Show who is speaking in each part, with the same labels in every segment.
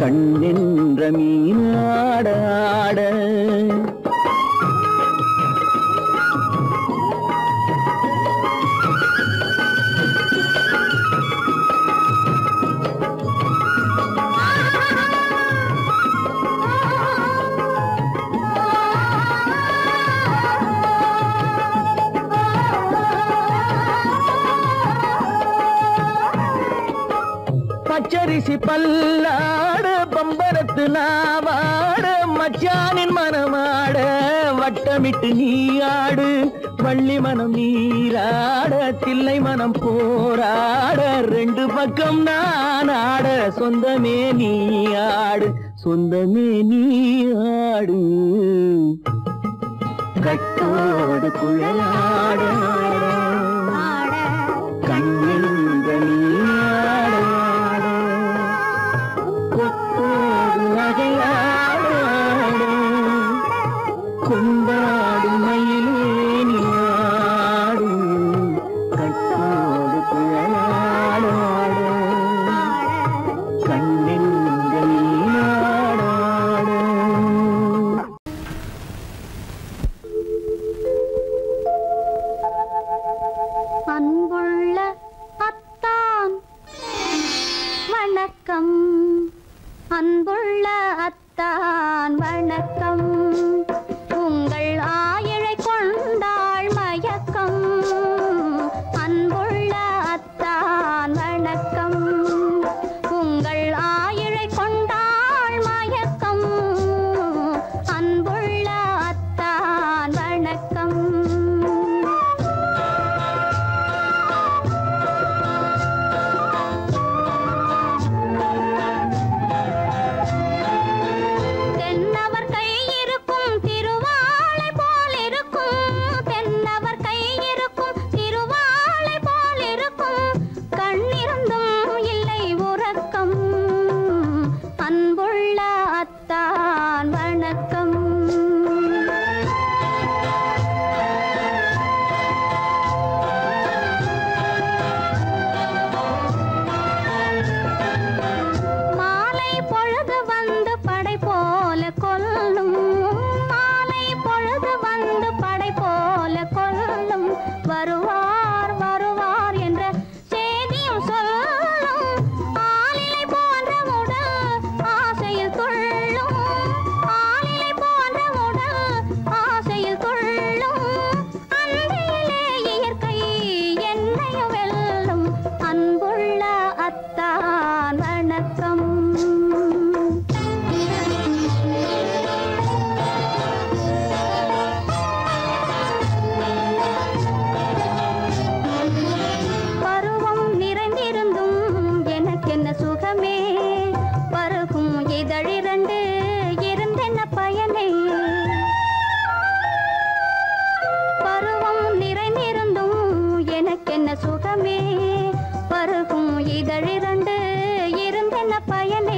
Speaker 1: கண்ணென்ற மீனாட
Speaker 2: பல்லாடு பம்பரத்து நாவாடு மச்சானின் மனமாடு வட்டமிட்டு நீ ஆடு வள்ளி மனம் நீராட தில்லை மனம் போராட ரெண்டு பக்கம் நான் ஆட சொந்தமே நீ சொந்தமே நீ கட்டோடு குழலாட
Speaker 3: பயல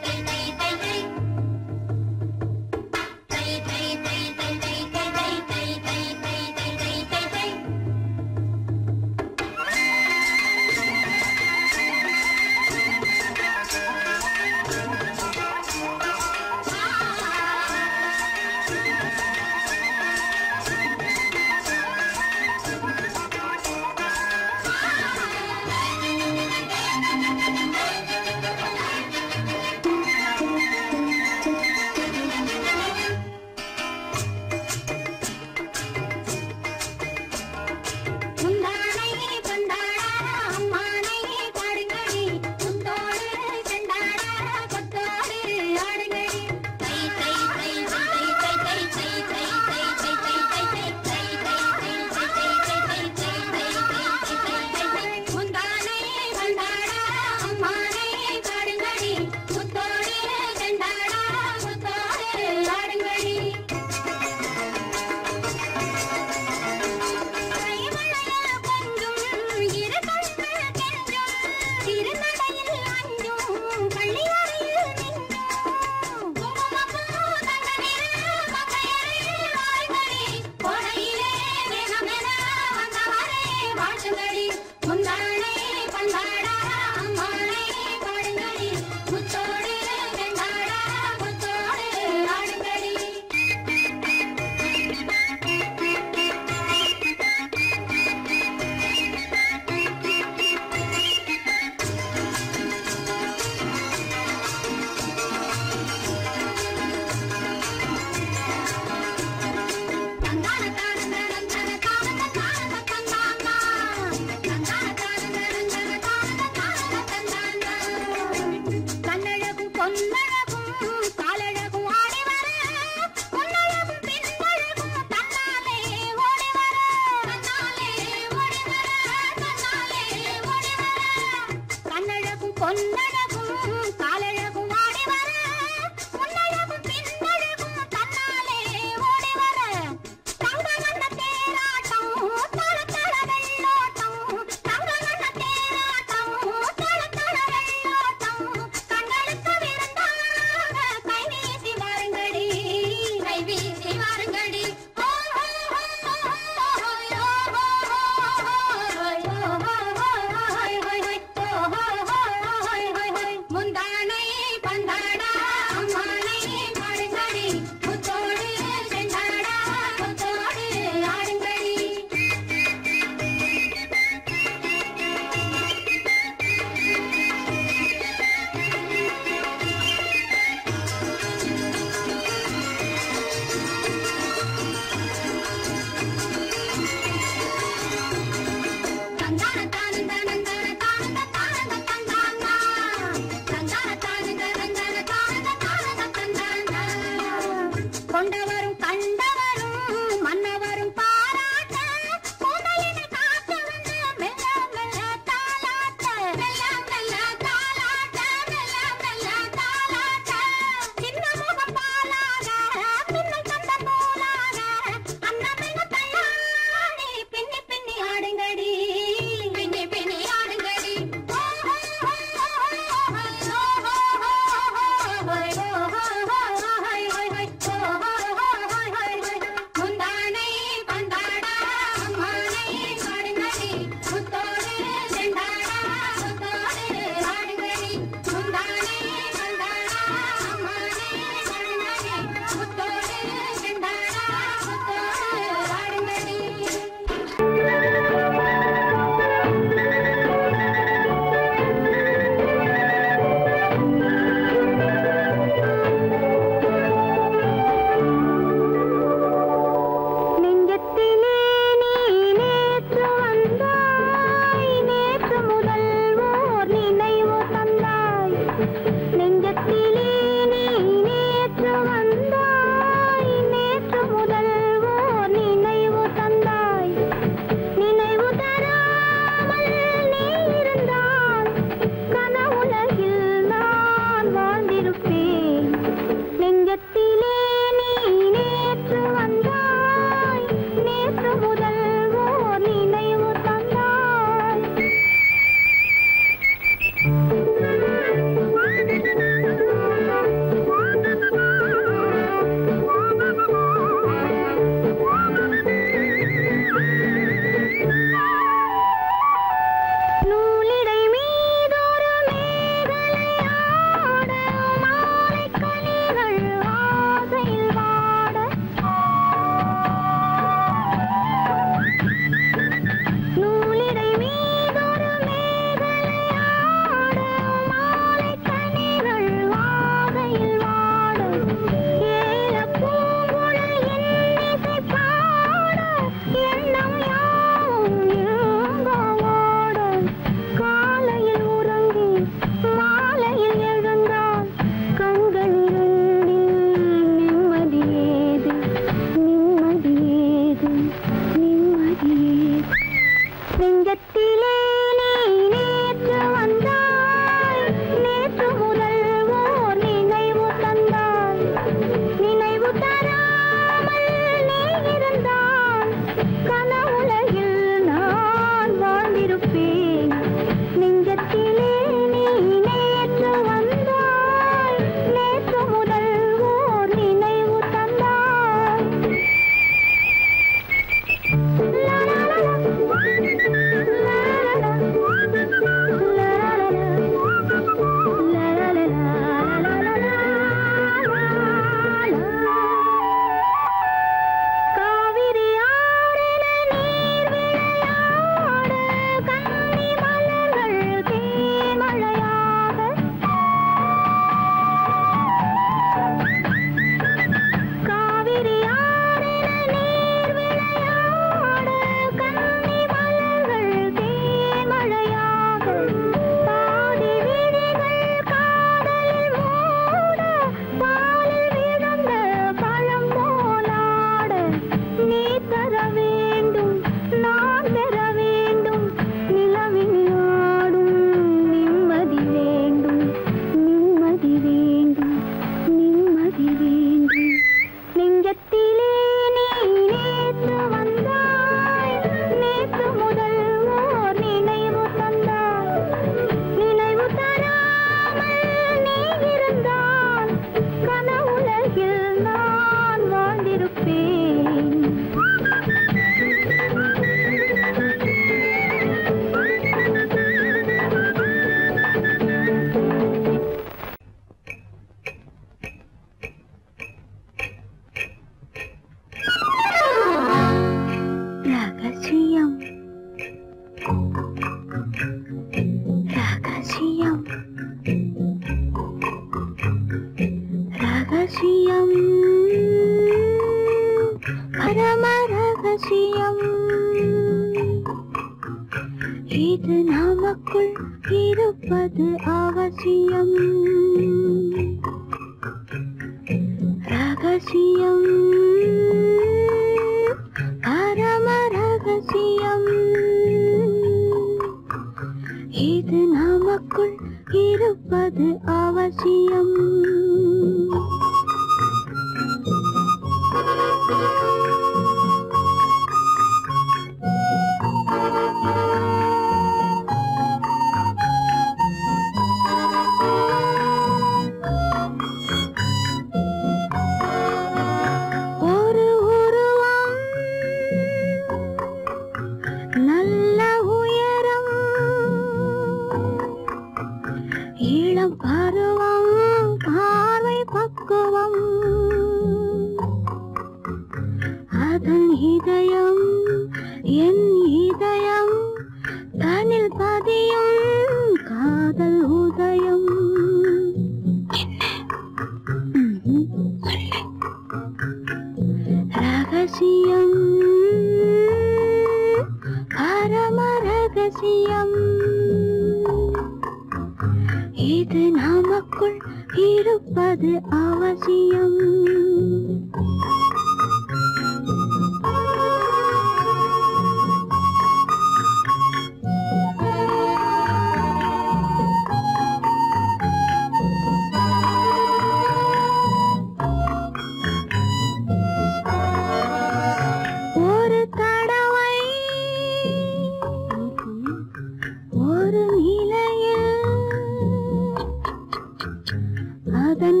Speaker 3: அதன்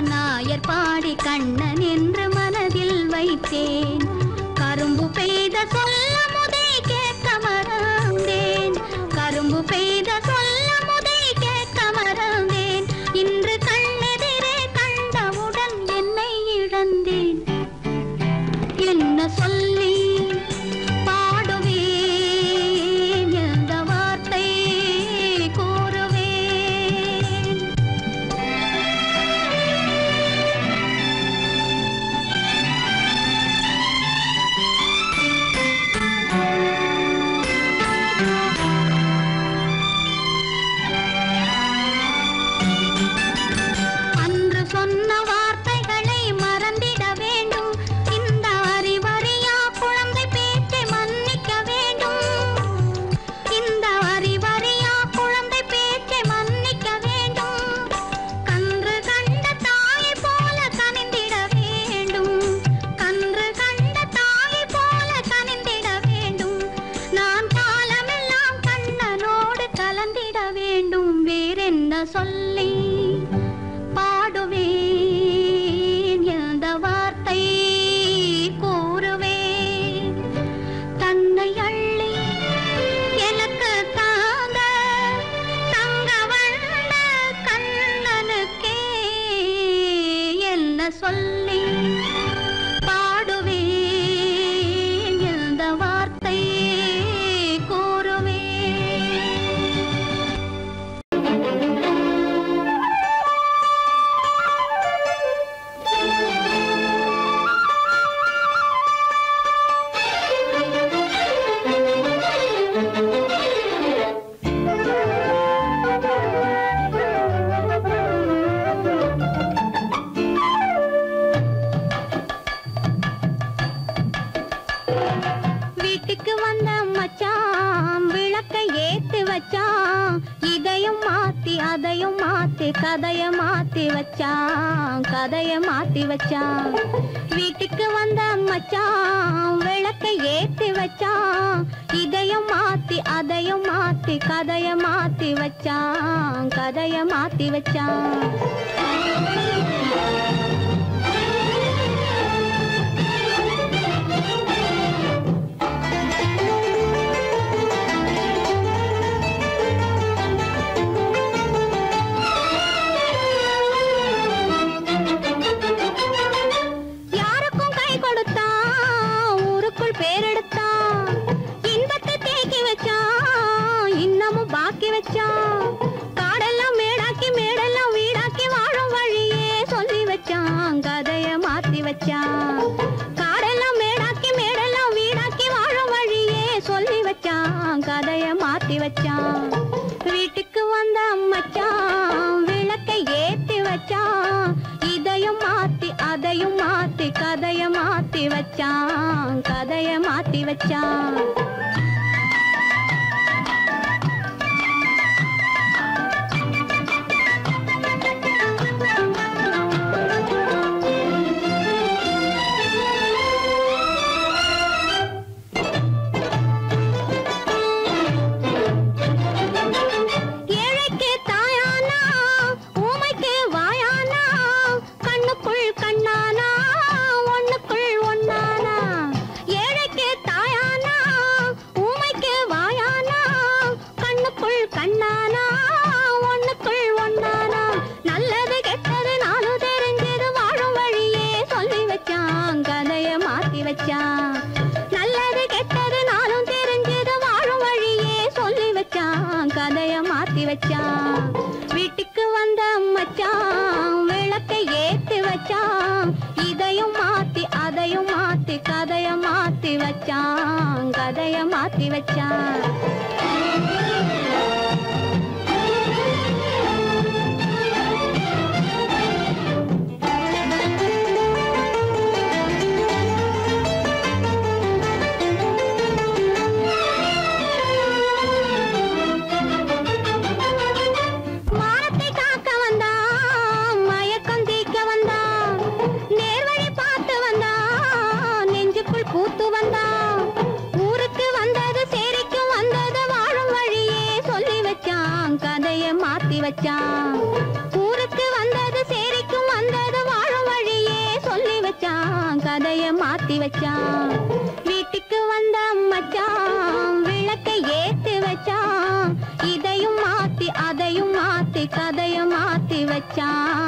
Speaker 4: நாயர்
Speaker 3: பாடி கண்ணன் என்ற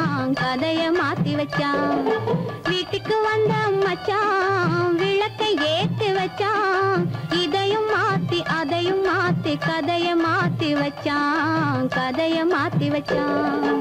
Speaker 3: வச்சான் கதைய மாத்தி வச்சான் வீட்டுக்கு வந்த மச்சான் விளக்கை ஏத்தி வச்சான் இதையும் மாத்தி அதையும் மாத்தி கதைய மாத்தி வச்சான் கதைய மாத்தி வச்சான்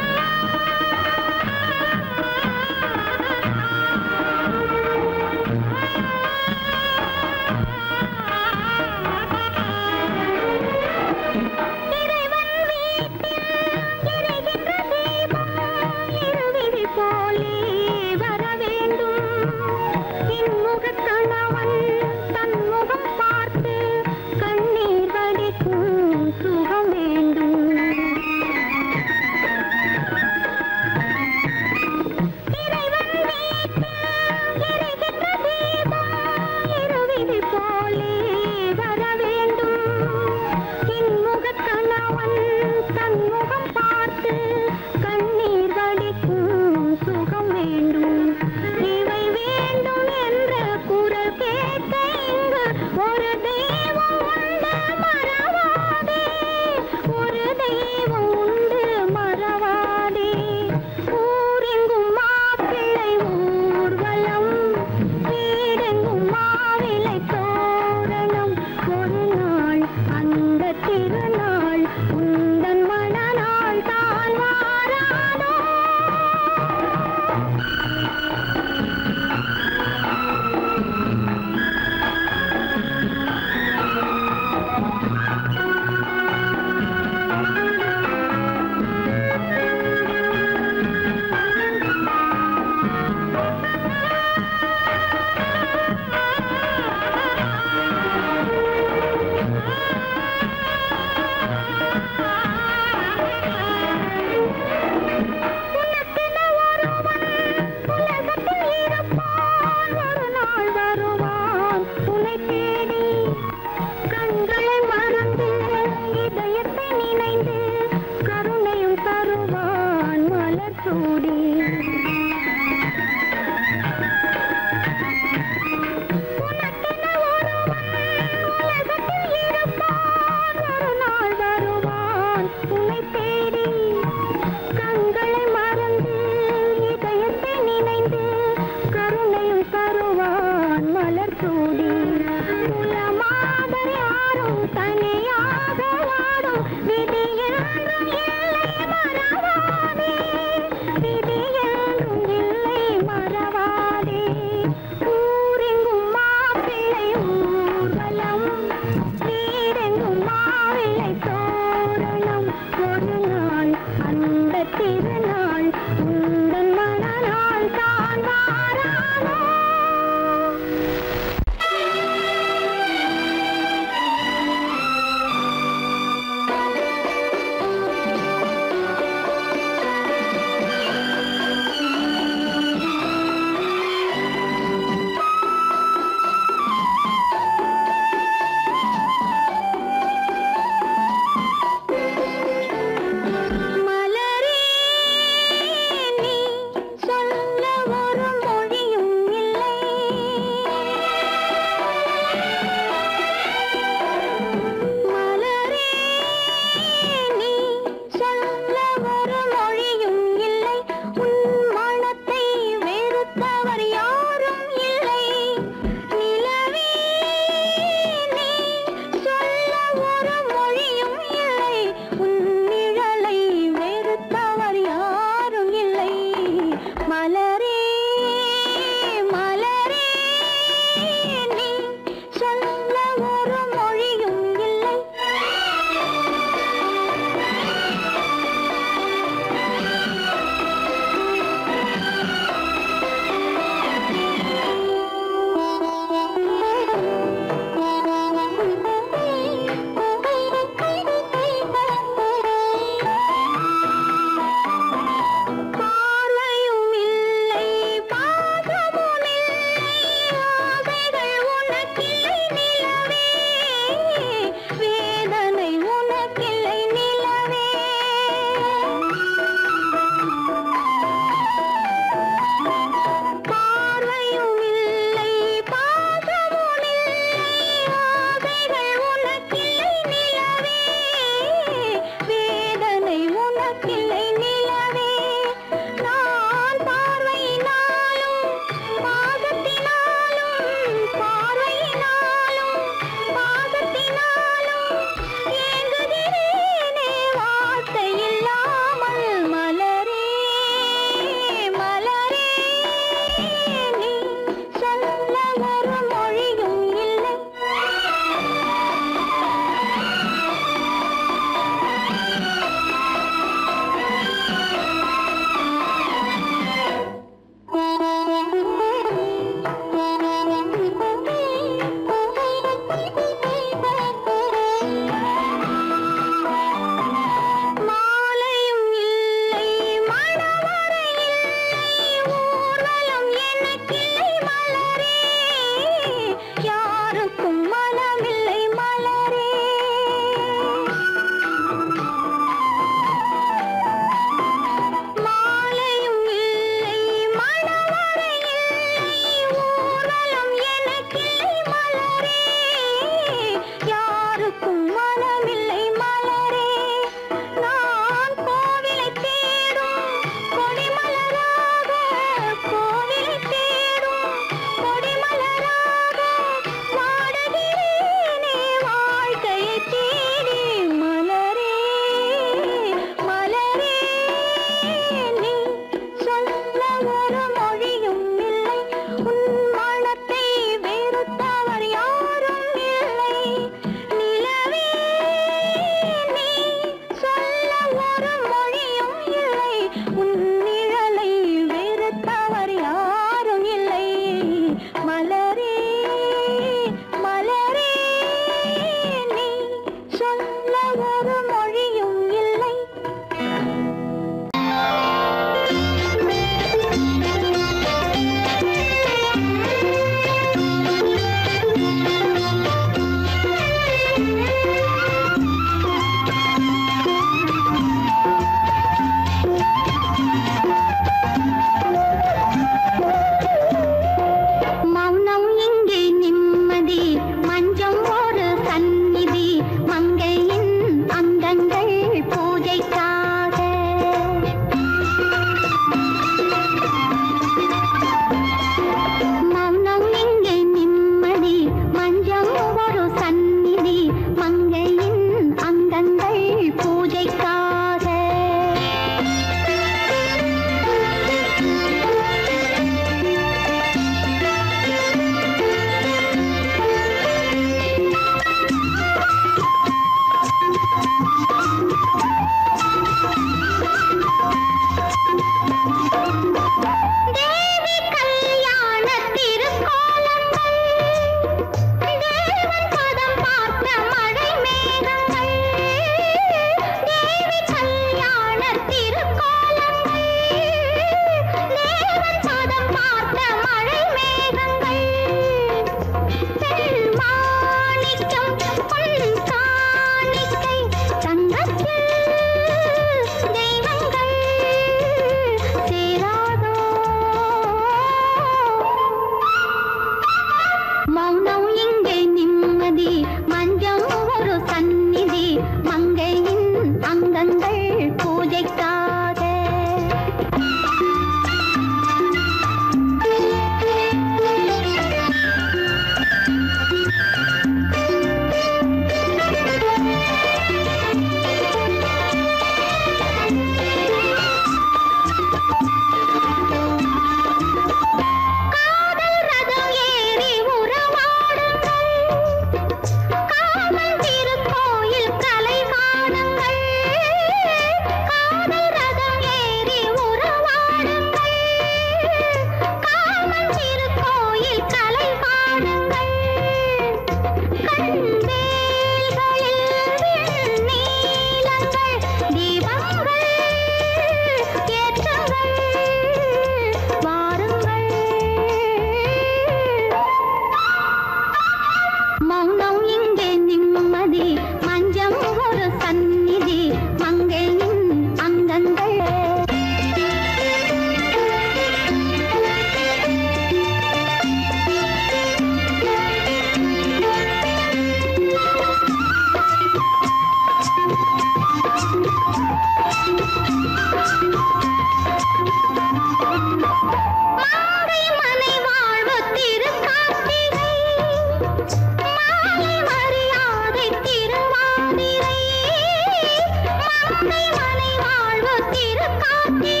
Speaker 3: Happy.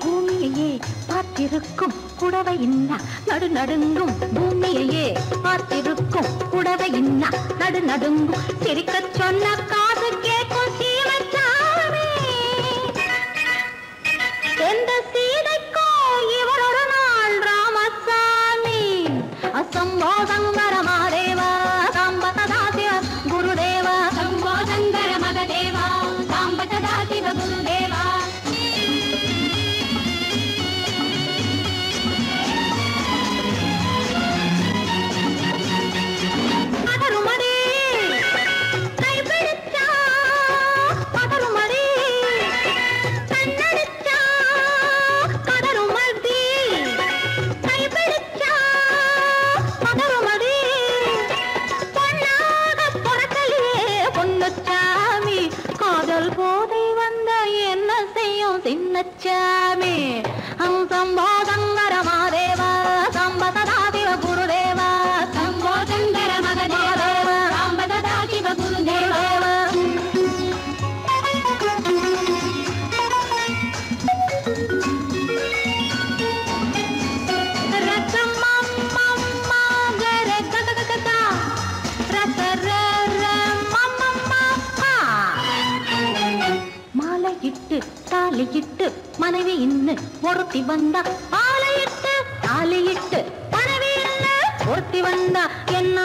Speaker 3: பூமியையே பார்த்திருக்கும் புடவை இன்னா நடு நடுங்கும் பூமியையே பார்த்திருக்கும் புடவை இன்னா நடு நடுங்கும். சிரிக்க சொன்ன காது கேட்கும் எந்த சீதைக்கும் இவளொரு நாள் ராமசாமி. அசம்போதம் வரமா தாலியிட்டு மனைவி இன்னு ஒருத்தி வந்தா ஆலையிட்டு தாலியிட்டு மனைவி இன்னு ஒருத்தி வந்தா என்ன